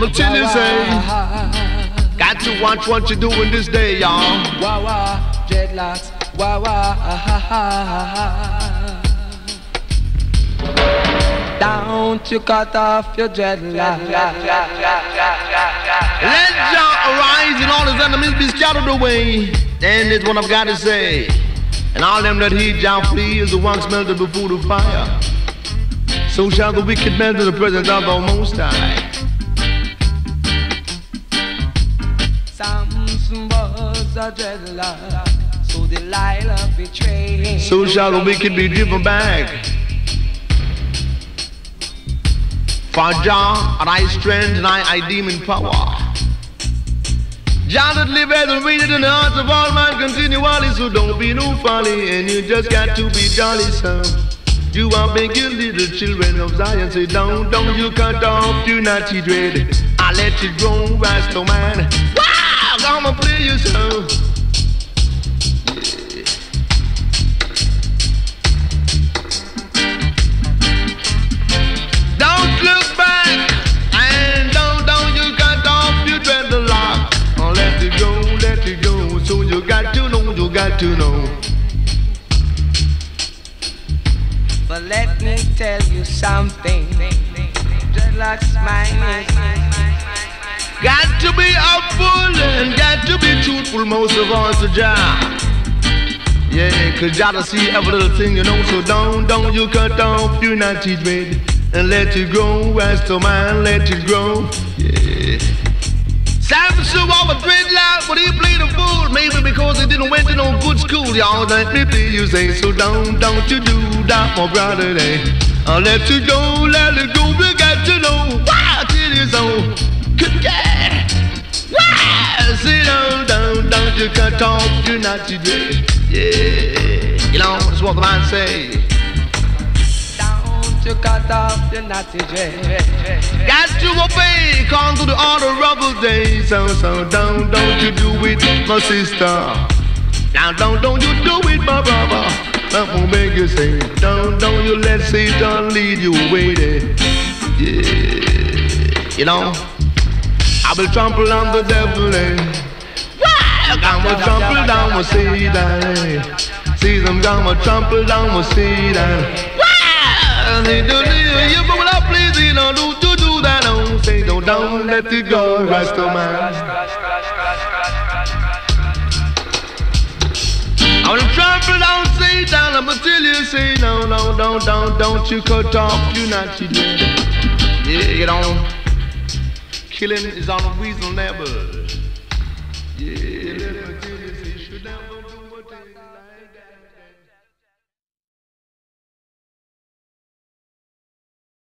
I'ma tell you, say, got to watch what you're doing this day, y'all. Wah wah, dreadlocks. Wah wah, ah, Don't you cut off your dreadlocks. Let Jah arise and all his enemies be scattered away. And it's what I've got to say. And all them that heed Jah flee is the ones melted before the fire. So shall the wicked melt in the presence of the Most High. Samson was a dreadlock, so Delilah betrayed. So shall the wicked be driven back. For Jah, and I strength and I, I deem in power. Jah that liveth and reigneth in the hearts of all men continually, so don't be no folly, and you just got to be jolly, son. You are making little children of Zion say, don't, don't you cut off, do not you dread. I let you grow, Rasta man. Wow, I'ma play you so. Don't look back and don't don't you off let go, let go. So you got to know, you got to know. But let me tell you something. Dreadlocks mine Got to be humble and got to be truthful most of all to Jah. Yeah, cause Jah to see every little thing you know. So don't, don't you cut off your natty dread and let it grow. Rasta man, let it grow. Yeah. Samson was a dreadlock, but he played a fool. Maybe because he didn't went to no good school, y'all. Let me please you say, so don't, don't you do that, my brother. Eh? Day. I'll let you go, let it go. You got to know you cut off your natty dread. Yeah. You know, that's what the man say. Don't you cut off your natty dread. Got to obey, come to the order of the day. So, so don't, don't you do it, my sister. Now, don't, don't you do it, my brother. That will make you say, don't, don't you let Satan lead you away there. Yeah, you know, I will trample on the devil, eh. I'm gonna trample down with Satan. See them gonna trample down with Satan. Wow! They do you but without please, you know, do do do that. Don't say don't don't let it go, Rasta man. I'm gonna trample down Satan. I'ma tell you, say no, no, don't, don't, don't you cut off, you not you dead. Yeah, you know, killing is say, never a thing like that.